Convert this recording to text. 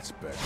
That's better.